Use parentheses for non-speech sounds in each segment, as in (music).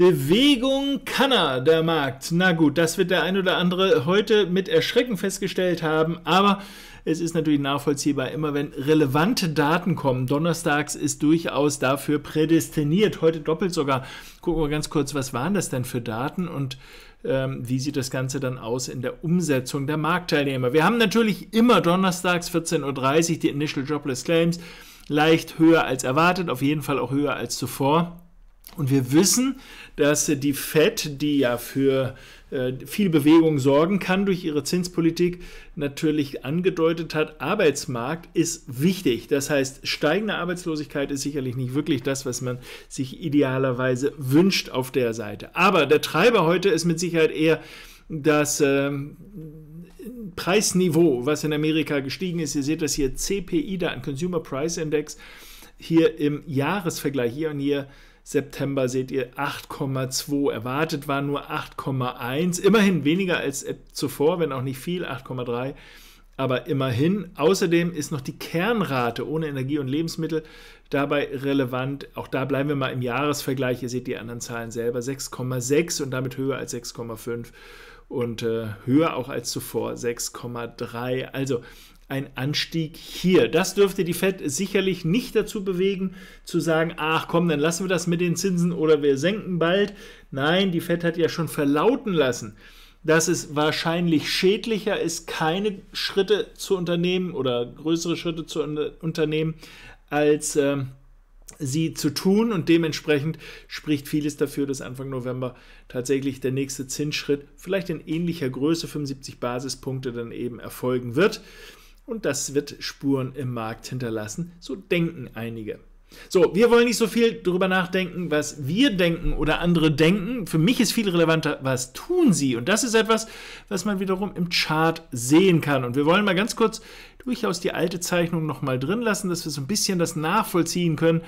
Bewegung kann er, der Markt. Na gut, das wird der ein oder andere heute mit Erschrecken festgestellt haben, aber es ist natürlich nachvollziehbar, immer wenn relevante Daten kommen. Donnerstags ist durchaus dafür prädestiniert. Heute doppelt sogar. Gucken wir ganz kurz, was waren das denn für Daten und ähm, wie sieht das Ganze dann aus in der Umsetzung der Marktteilnehmer. Wir haben natürlich immer donnerstags 14.30 Uhr die Initial Jobless Claims leicht höher als erwartet, auf jeden Fall auch höher als zuvor. Und wir wissen, dass die Fed, die ja für äh, viel Bewegung sorgen kann durch ihre Zinspolitik, natürlich angedeutet hat, Arbeitsmarkt ist wichtig. Das heißt, steigende Arbeitslosigkeit ist sicherlich nicht wirklich das, was man sich idealerweise wünscht auf der Seite. Aber der Treiber heute ist mit Sicherheit eher das äh, Preisniveau, was in Amerika gestiegen ist. Ihr seht das hier CPI, da ein Consumer Price Index, hier im Jahresvergleich, hier und hier September seht ihr 8,2. Erwartet war nur 8,1. Immerhin weniger als zuvor, wenn auch nicht viel, 8,3. Aber immerhin. Außerdem ist noch die Kernrate ohne Energie und Lebensmittel dabei relevant. Auch da bleiben wir mal im Jahresvergleich. Ihr seht die anderen Zahlen selber. 6,6 und damit höher als 6,5 und äh, höher auch als zuvor 6,3. Also ein Anstieg hier. Das dürfte die Fed sicherlich nicht dazu bewegen, zu sagen, ach komm, dann lassen wir das mit den Zinsen oder wir senken bald. Nein, die Fed hat ja schon verlauten lassen, dass es wahrscheinlich schädlicher ist, keine Schritte zu unternehmen oder größere Schritte zu unternehmen, als äh, sie zu tun. Und dementsprechend spricht vieles dafür, dass Anfang November tatsächlich der nächste Zinsschritt vielleicht in ähnlicher Größe, 75 Basispunkte, dann eben erfolgen wird und das wird Spuren im Markt hinterlassen. So denken einige. So, wir wollen nicht so viel darüber nachdenken, was wir denken oder andere denken. Für mich ist viel relevanter, was tun sie? Und das ist etwas, was man wiederum im Chart sehen kann. Und wir wollen mal ganz kurz durchaus die alte Zeichnung nochmal drin lassen, dass wir so ein bisschen das nachvollziehen können,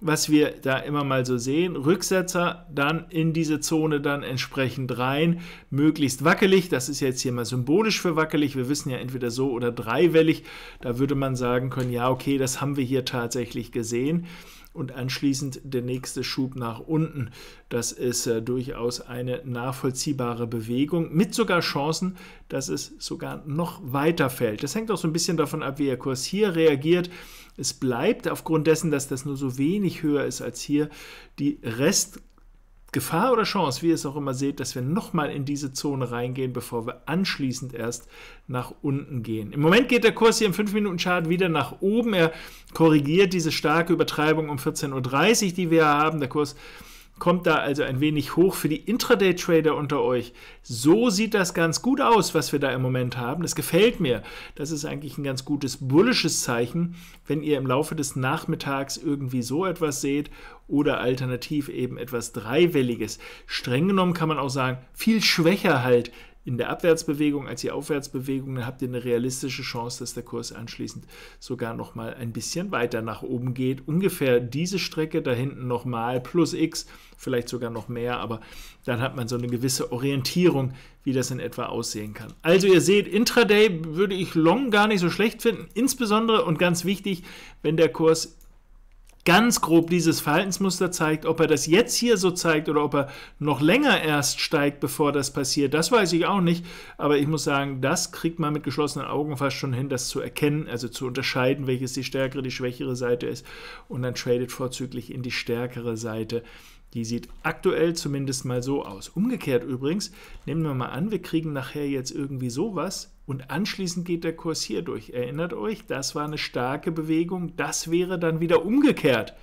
was wir da immer mal so sehen. Rücksetzer dann in diese Zone dann entsprechend rein, möglichst wackelig. Das ist jetzt hier mal symbolisch für wackelig. Wir wissen ja entweder so oder dreiwellig. Da würde man sagen können, ja, okay, das haben wir hier tatsächlich gesehen und anschließend der nächste Schub nach unten. Das ist äh, durchaus eine nachvollziehbare Bewegung mit sogar Chancen, dass es sogar noch weiter fällt. Das hängt auch so ein bisschen davon ab, wie der Kurs hier reagiert. Es bleibt aufgrund dessen, dass das nur so wenig höher ist als hier, die Rest Gefahr oder Chance, wie ihr es auch immer seht, dass wir nochmal in diese Zone reingehen, bevor wir anschließend erst nach unten gehen. Im Moment geht der Kurs hier im 5-Minuten-Chart wieder nach oben. Er korrigiert diese starke Übertreibung um 14.30 Uhr, die wir haben. Der Kurs kommt da also ein wenig hoch für die Intraday-Trader unter euch. So sieht das ganz gut aus, was wir da im Moment haben. Das gefällt mir. Das ist eigentlich ein ganz gutes bullisches Zeichen, wenn ihr im Laufe des Nachmittags irgendwie so etwas seht oder alternativ eben etwas Dreiwelliges. Streng genommen kann man auch sagen, viel schwächer halt in der Abwärtsbewegung als die Aufwärtsbewegung, dann habt ihr eine realistische Chance, dass der Kurs anschließend sogar noch mal ein bisschen weiter nach oben geht. Ungefähr diese Strecke da hinten nochmal plus x, vielleicht sogar noch mehr, aber dann hat man so eine gewisse Orientierung, wie das in etwa aussehen kann. Also ihr seht, Intraday würde ich Long gar nicht so schlecht finden, insbesondere und ganz wichtig, wenn der Kurs ganz grob dieses Verhaltensmuster zeigt. Ob er das jetzt hier so zeigt oder ob er noch länger erst steigt, bevor das passiert, das weiß ich auch nicht. Aber ich muss sagen, das kriegt man mit geschlossenen Augen fast schon hin, das zu erkennen, also zu unterscheiden, welches die stärkere, die schwächere Seite ist. Und dann tradet vorzüglich in die stärkere Seite. Die sieht aktuell zumindest mal so aus. Umgekehrt übrigens, nehmen wir mal an, wir kriegen nachher jetzt irgendwie sowas und anschließend geht der Kurs hier durch. Erinnert euch, das war eine starke Bewegung, das wäre dann wieder umgekehrt.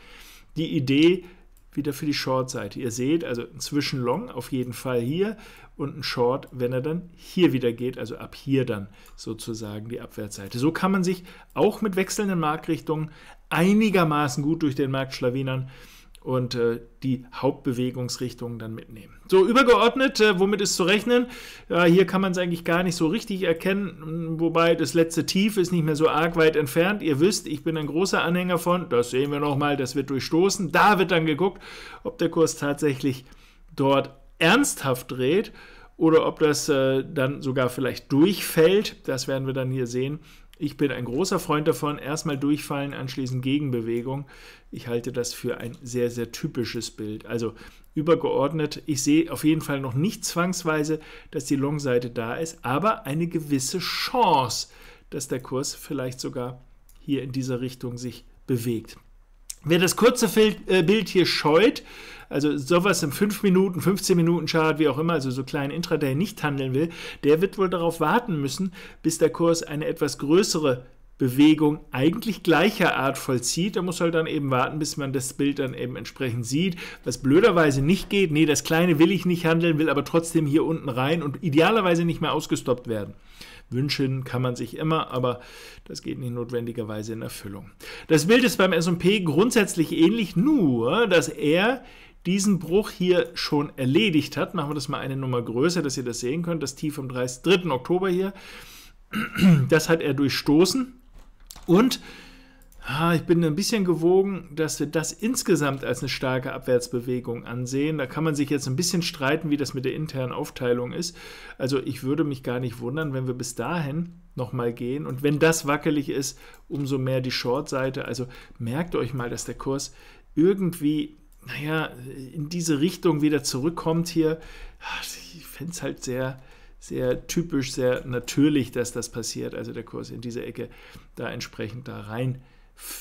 Die Idee wieder für die Short-Seite. Ihr seht, also ein Zwischenlong auf jeden Fall hier und ein Short, wenn er dann hier wieder geht, also ab hier dann sozusagen die Abwärtsseite. So kann man sich auch mit wechselnden Marktrichtungen einigermaßen gut durch den Markt schlawinern und äh, die Hauptbewegungsrichtung dann mitnehmen. So, übergeordnet, äh, womit ist zu rechnen? Ja, hier kann man es eigentlich gar nicht so richtig erkennen, wobei das letzte Tief ist nicht mehr so arg weit entfernt. Ihr wisst, ich bin ein großer Anhänger von, das sehen wir nochmal, das wird durchstoßen. Da wird dann geguckt, ob der Kurs tatsächlich dort ernsthaft dreht oder ob das äh, dann sogar vielleicht durchfällt. Das werden wir dann hier sehen. Ich bin ein großer Freund davon, erstmal durchfallen, anschließend Gegenbewegung. Ich halte das für ein sehr, sehr typisches Bild. Also übergeordnet, ich sehe auf jeden Fall noch nicht zwangsweise, dass die Long-Seite da ist, aber eine gewisse Chance, dass der Kurs vielleicht sogar hier in dieser Richtung sich bewegt. Wer das kurze äh, Bild hier scheut, also sowas im 5 Minuten, 15 Minuten Chart, wie auch immer, also so kleinen Intraday nicht handeln will, der wird wohl darauf warten müssen, bis der Kurs eine etwas größere Bewegung eigentlich gleicher Art vollzieht. Da muss halt dann eben warten, bis man das Bild dann eben entsprechend sieht. Was blöderweise nicht geht, nee, das Kleine will ich nicht handeln, will aber trotzdem hier unten rein und idealerweise nicht mehr ausgestoppt werden. Wünschen kann man sich immer, aber das geht nicht notwendigerweise in Erfüllung. Das Bild ist beim S&P grundsätzlich ähnlich, nur dass er diesen Bruch hier schon erledigt hat. Machen wir das mal eine Nummer größer, dass ihr das sehen könnt. Das Tief vom 3. Oktober hier. Das hat er durchstoßen. Und ah, ich bin ein bisschen gewogen, dass wir das insgesamt als eine starke Abwärtsbewegung ansehen. Da kann man sich jetzt ein bisschen streiten, wie das mit der internen Aufteilung ist. Also ich würde mich gar nicht wundern, wenn wir bis dahin nochmal gehen. Und wenn das wackelig ist, umso mehr die Short-Seite. Also merkt euch mal, dass der Kurs irgendwie naja, in diese Richtung wieder zurückkommt hier. Ich finde es halt sehr, sehr typisch, sehr natürlich, dass das passiert. Also der Kurs in diese Ecke da entsprechend da rein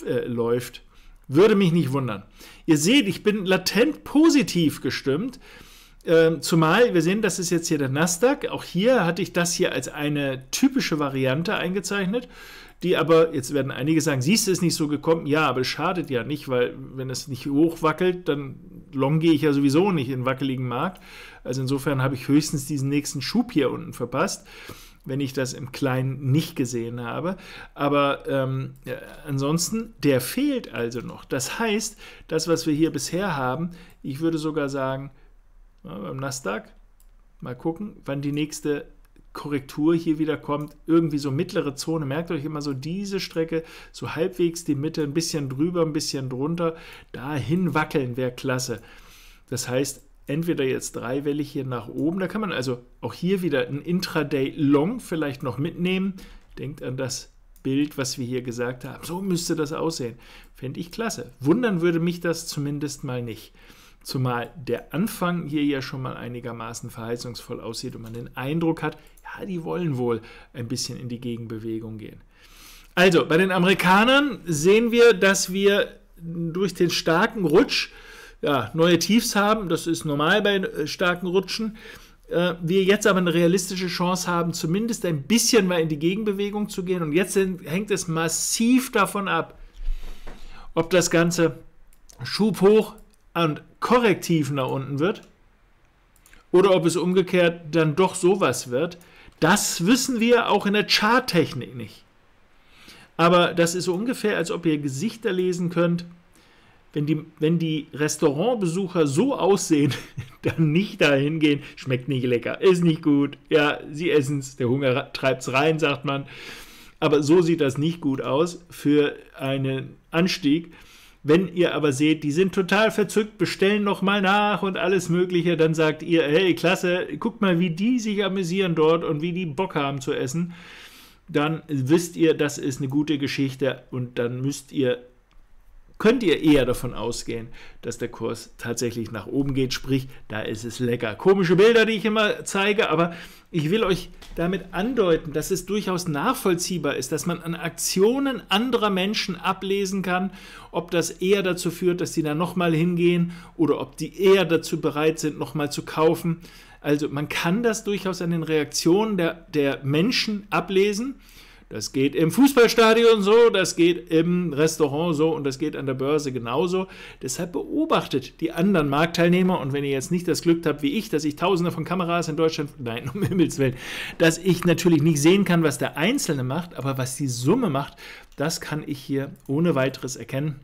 äh, läuft. Würde mich nicht wundern. Ihr seht, ich bin latent positiv gestimmt. Ähm, zumal wir sehen, das ist jetzt hier der Nasdaq. Auch hier hatte ich das hier als eine typische Variante eingezeichnet die aber, jetzt werden einige sagen, siehst du, ist nicht so gekommen. Ja, aber es schadet ja nicht, weil wenn es nicht hochwackelt, dann long gehe ich ja sowieso nicht in wackeligen Markt. Also insofern habe ich höchstens diesen nächsten Schub hier unten verpasst wenn ich das im Kleinen nicht gesehen habe. Aber ähm, ansonsten, der fehlt also noch. Das heißt, das, was wir hier bisher haben, ich würde sogar sagen, beim Nasdaq, mal gucken, wann die nächste Korrektur hier wieder kommt, irgendwie so mittlere Zone. Merkt euch immer so diese Strecke, so halbwegs die Mitte, ein bisschen drüber, ein bisschen drunter. Dahin wackeln wäre klasse. Das heißt, entweder jetzt dreiwellig hier nach oben, da kann man also auch hier wieder ein Intraday Long vielleicht noch mitnehmen. Denkt an das Bild, was wir hier gesagt haben. So müsste das aussehen. Fände ich klasse. Wundern würde mich das zumindest mal nicht. Zumal der Anfang hier ja schon mal einigermaßen verheißungsvoll aussieht und man den Eindruck hat, ja, die wollen wohl ein bisschen in die Gegenbewegung gehen. Also, bei den Amerikanern sehen wir, dass wir durch den starken Rutsch ja, neue Tiefs haben. Das ist normal bei äh, starken Rutschen. Äh, wir jetzt aber eine realistische Chance haben, zumindest ein bisschen mal in die Gegenbewegung zu gehen. Und jetzt hängt es massiv davon ab, ob das Ganze Schub hoch und korrektiv nach unten wird oder ob es umgekehrt dann doch sowas wird. Das wissen wir auch in der Charttechnik nicht. Aber das ist so ungefähr, als ob ihr Gesichter lesen könnt. Wenn die, wenn die Restaurantbesucher so aussehen, (laughs) dann nicht dahin gehen, schmeckt nicht lecker, ist nicht gut. Ja, sie essen es, der Hunger treibt es rein, sagt man. Aber so sieht das nicht gut aus für einen Anstieg. Wenn ihr aber seht, die sind total verzückt, bestellen nochmal nach und alles Mögliche, dann sagt ihr, hey, klasse, guckt mal, wie die sich amüsieren dort und wie die Bock haben zu essen. Dann wisst ihr, das ist eine gute Geschichte und dann müsst ihr könnt ihr eher davon ausgehen, dass der Kurs tatsächlich nach oben geht, sprich, da ist es lecker. Komische Bilder, die ich immer zeige, aber ich will euch damit andeuten, dass es durchaus nachvollziehbar ist, dass man an Aktionen anderer Menschen ablesen kann, ob das eher dazu führt, dass sie da nochmal hingehen oder ob die eher dazu bereit sind, nochmal zu kaufen. Also man kann das durchaus an den Reaktionen der, der Menschen ablesen. Das geht im Fußballstadion so, das geht im Restaurant so und das geht an der Börse genauso. Deshalb beobachtet die anderen Marktteilnehmer und wenn ihr jetzt nicht das Glück habt wie ich, dass ich tausende von Kameras in Deutschland, nein, um (laughs) Himmels Willen, dass ich natürlich nicht sehen kann, was der Einzelne macht, aber was die Summe macht, das kann ich hier ohne weiteres erkennen.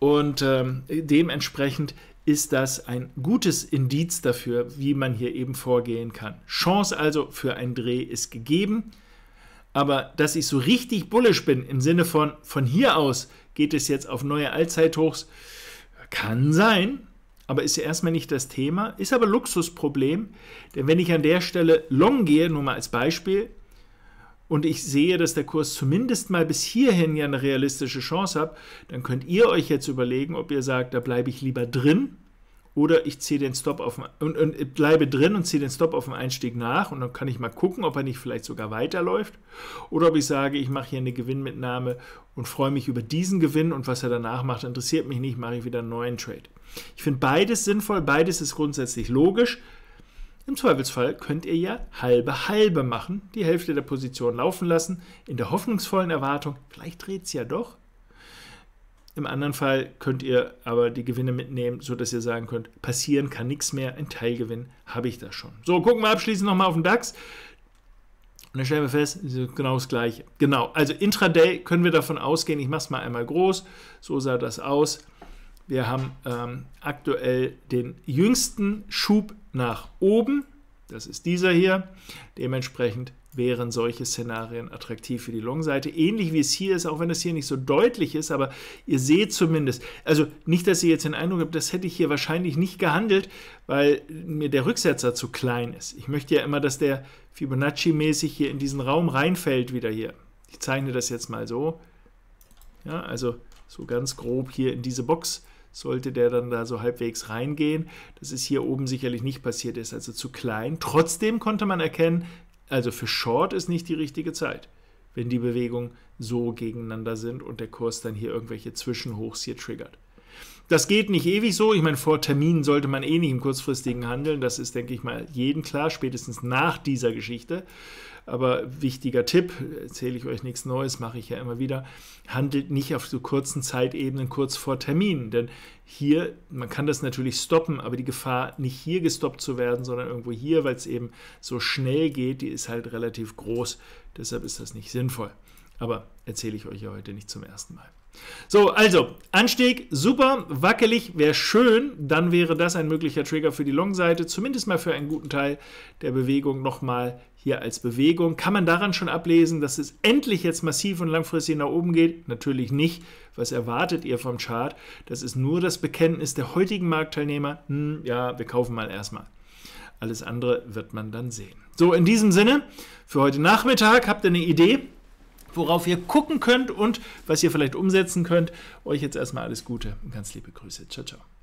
Und ähm, dementsprechend ist das ein gutes Indiz dafür, wie man hier eben vorgehen kann. Chance also für einen Dreh ist gegeben. Aber dass ich so richtig bullisch bin, im Sinne von, von hier aus geht es jetzt auf neue Allzeithochs, kann sein, aber ist ja erstmal nicht das Thema, ist aber Luxusproblem, denn wenn ich an der Stelle long gehe, nur mal als Beispiel, und ich sehe, dass der Kurs zumindest mal bis hierhin ja eine realistische Chance hat, dann könnt ihr euch jetzt überlegen, ob ihr sagt, da bleibe ich lieber drin oder ich ziehe den Stop auf und, und bleibe drin und ziehe den Stop auf dem Einstieg nach und dann kann ich mal gucken, ob er nicht vielleicht sogar weiterläuft oder ob ich sage, ich mache hier eine Gewinnmitnahme und freue mich über diesen Gewinn und was er danach macht, interessiert mich nicht, mache ich wieder einen neuen Trade. Ich finde beides sinnvoll, beides ist grundsätzlich logisch. Im Zweifelsfall könnt ihr ja halbe halbe machen, die Hälfte der Position laufen lassen, in der hoffnungsvollen Erwartung, vielleicht dreht es ja doch. Im anderen Fall könnt ihr aber die Gewinne mitnehmen, sodass ihr sagen könnt, passieren kann nichts mehr, ein Teilgewinn habe ich das schon. So, gucken wir abschließend nochmal auf den DAX. Und dann stellen wir fest, genau das gleiche. Genau, also intraday können wir davon ausgehen, ich mache es mal einmal groß, so sah das aus. Wir haben ähm, aktuell den jüngsten Schub nach oben. Das ist dieser hier. Dementsprechend wären solche Szenarien attraktiv für die Long-Seite. Ähnlich wie es hier ist, auch wenn das hier nicht so deutlich ist, aber ihr seht zumindest, also nicht, dass ihr jetzt den Eindruck habt, das hätte ich hier wahrscheinlich nicht gehandelt, weil mir der Rücksetzer zu klein ist. Ich möchte ja immer, dass der Fibonacci-mäßig hier in diesen Raum reinfällt wieder hier. Ich zeichne das jetzt mal so. Ja, also so ganz grob hier in diese Box sollte der dann da so halbwegs reingehen. Das ist hier oben sicherlich nicht passiert, ist also zu klein. Trotzdem konnte man erkennen, also für Short ist nicht die richtige Zeit, wenn die Bewegungen so gegeneinander sind und der Kurs dann hier irgendwelche Zwischenhochs hier triggert. Das geht nicht ewig so. Ich meine, vor Terminen sollte man eh nicht im kurzfristigen handeln. Das ist, denke ich mal, jedem klar, spätestens nach dieser Geschichte. Aber wichtiger Tipp, erzähle ich euch nichts Neues, mache ich ja immer wieder, handelt nicht auf so kurzen Zeitebenen kurz vor Terminen. Denn hier, man kann das natürlich stoppen, aber die Gefahr, nicht hier gestoppt zu werden, sondern irgendwo hier, weil es eben so schnell geht, die ist halt relativ groß. Deshalb ist das nicht sinnvoll. Aber erzähle ich euch ja heute nicht zum ersten Mal. So, also, Anstieg, super, wackelig, wäre schön, dann wäre das ein möglicher Trigger für die Long-Seite, zumindest mal für einen guten Teil der Bewegung nochmal hier als Bewegung. Kann man daran schon ablesen, dass es endlich jetzt massiv und langfristig nach oben geht? Natürlich nicht. Was erwartet ihr vom Chart? Das ist nur das Bekenntnis der heutigen Marktteilnehmer. Hm, ja, wir kaufen mal erstmal. Alles andere wird man dann sehen. So, in diesem Sinne, für heute Nachmittag habt ihr eine Idee? Worauf ihr gucken könnt und was ihr vielleicht umsetzen könnt. Euch jetzt erstmal alles Gute und ganz liebe Grüße. Ciao, ciao.